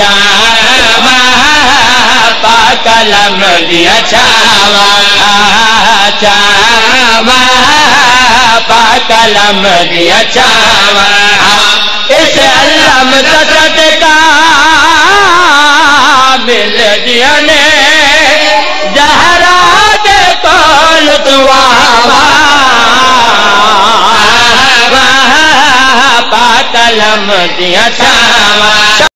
चावा पाकलम दिया छावा चावा कलम दिया छावा इस अलम दसत का मिल दिया ने, जहरा दे कौल दुआ कलम दिया छावा